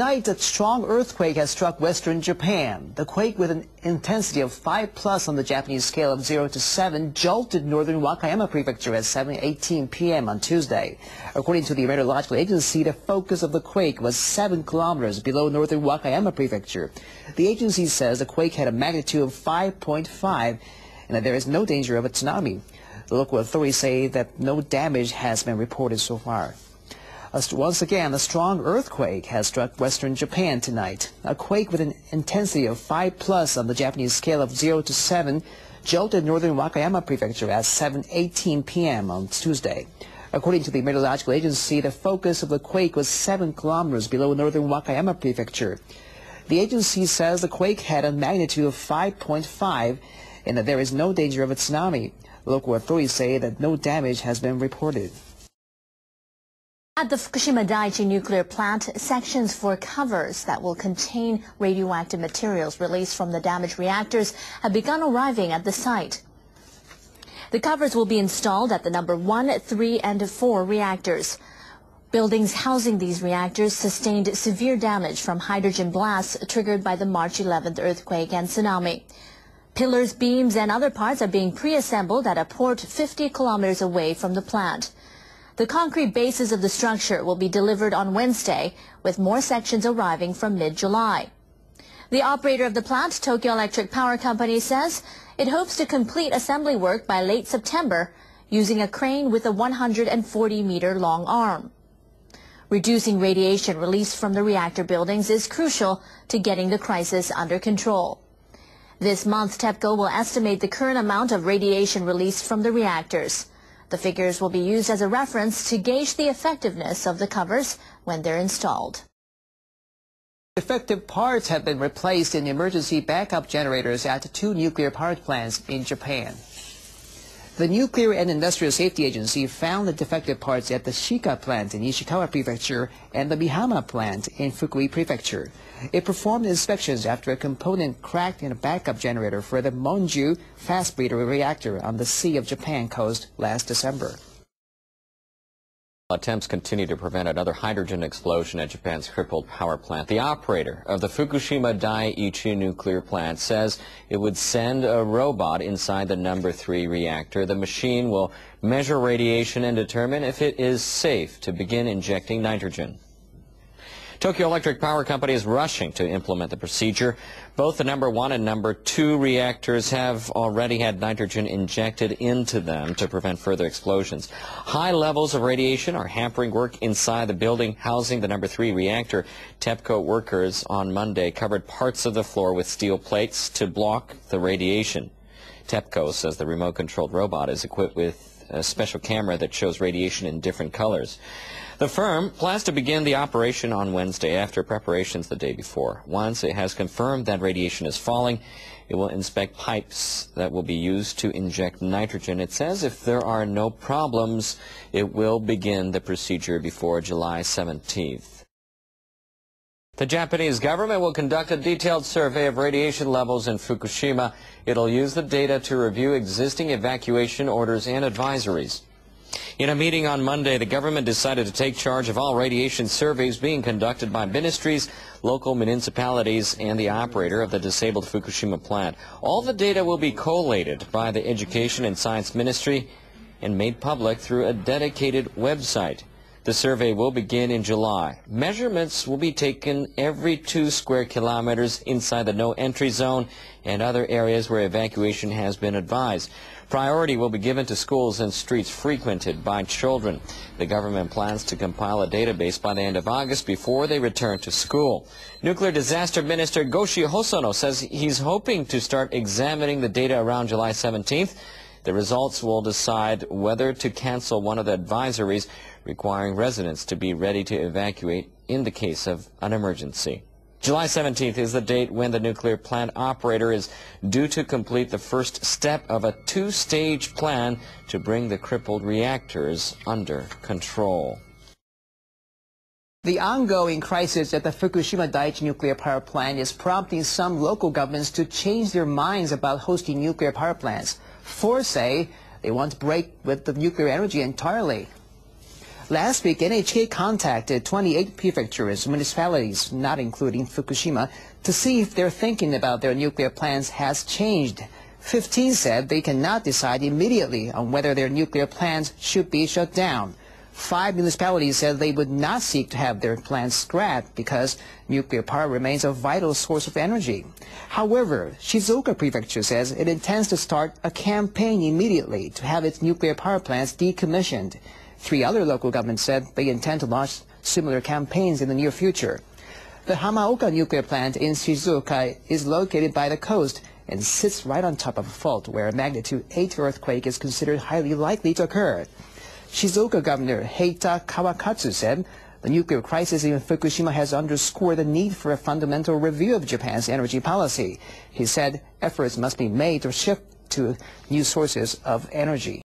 Tonight, a strong earthquake has struck western Japan. The quake with an intensity of 5 plus on the Japanese scale of 0 to 7 jolted northern Wakayama prefecture at 7.18 p.m. on Tuesday. According to the meteorological agency, the focus of the quake was 7 kilometers below northern Wakayama prefecture. The agency says the quake had a magnitude of 5.5 and that there is no danger of a tsunami. The local authorities say that no damage has been reported so far. Once again, a strong earthquake has struck western Japan tonight. A quake with an intensity of 5 plus on the Japanese scale of 0 to 7 jolted northern Wakayama prefecture at 7.18 p.m. on Tuesday. According to the meteorological agency, the focus of the quake was 7 kilometers below northern Wakayama prefecture. The agency says the quake had a magnitude of 5.5 and that there is no danger of a tsunami. Local authorities say that no damage has been reported. At the Fukushima Daiichi nuclear plant, sections for covers that will contain radioactive materials released from the damaged reactors have begun arriving at the site. The covers will be installed at the number 1, 3, and 4 reactors. Buildings housing these reactors sustained severe damage from hydrogen blasts triggered by the March 11th earthquake and tsunami. Pillars, beams, and other parts are being pre-assembled at a port 50 kilometers away from the plant. The concrete bases of the structure will be delivered on Wednesday, with more sections arriving from mid-July. The operator of the plant, Tokyo Electric Power Company, says it hopes to complete assembly work by late September using a crane with a 140-meter-long arm. Reducing radiation released from the reactor buildings is crucial to getting the crisis under control. This month, TEPCO will estimate the current amount of radiation released from the reactors. The figures will be used as a reference to gauge the effectiveness of the covers when they're installed. Defective parts have been replaced in emergency backup generators at two nuclear power plants in Japan. The Nuclear and Industrial Safety Agency found the defective parts at the Shika plant in Ishikawa Prefecture and the Mihama plant in Fukui Prefecture. It performed inspections after a component cracked in a backup generator for the Monju fast breeder reactor on the Sea of Japan coast last December. Attempts continue to prevent another hydrogen explosion at Japan's crippled power plant. The operator of the Fukushima Daiichi nuclear plant says it would send a robot inside the number three reactor. The machine will measure radiation and determine if it is safe to begin injecting nitrogen. Tokyo Electric Power Company is rushing to implement the procedure. Both the number one and number two reactors have already had nitrogen injected into them to prevent further explosions. High levels of radiation are hampering work inside the building housing the number three reactor. TEPCO workers on Monday covered parts of the floor with steel plates to block the radiation. TEPCO says the remote-controlled robot is equipped with a special camera that shows radiation in different colors. The firm plans to begin the operation on Wednesday after preparations the day before. Once it has confirmed that radiation is falling, it will inspect pipes that will be used to inject nitrogen. It says if there are no problems, it will begin the procedure before July 17th. The Japanese government will conduct a detailed survey of radiation levels in Fukushima. It'll use the data to review existing evacuation orders and advisories. In a meeting on Monday, the government decided to take charge of all radiation surveys being conducted by ministries, local municipalities, and the operator of the disabled Fukushima plant. All the data will be collated by the Education and Science Ministry and made public through a dedicated website. The survey will begin in July. Measurements will be taken every two square kilometers inside the no entry zone and other areas where evacuation has been advised. Priority will be given to schools and streets frequented by children. The government plans to compile a database by the end of August before they return to school. Nuclear Disaster Minister Goshi Hosono says he's hoping to start examining the data around July 17th. The results will decide whether to cancel one of the advisories requiring residents to be ready to evacuate in the case of an emergency. July 17th is the date when the nuclear plant operator is due to complete the first step of a two-stage plan to bring the crippled reactors under control. The ongoing crisis at the Fukushima Daiichi nuclear power plant is prompting some local governments to change their minds about hosting nuclear power plants. Four say they want to break with the nuclear energy entirely. Last week, NHK contacted 28 prefectures, municipalities, not including Fukushima, to see if their thinking about their nuclear plans has changed. 15 said they cannot decide immediately on whether their nuclear plants should be shut down. Five municipalities said they would not seek to have their plans scrapped because nuclear power remains a vital source of energy. However, Shizuoka Prefecture says it intends to start a campaign immediately to have its nuclear power plants decommissioned. Three other local governments said they intend to launch similar campaigns in the near future. The Hamaoka nuclear plant in Shizuoka is located by the coast and sits right on top of a fault where a magnitude 8 earthquake is considered highly likely to occur. Shizuoka Governor Heita Kawakatsu said the nuclear crisis in Fukushima has underscored the need for a fundamental review of Japan's energy policy. He said efforts must be made to shift to new sources of energy.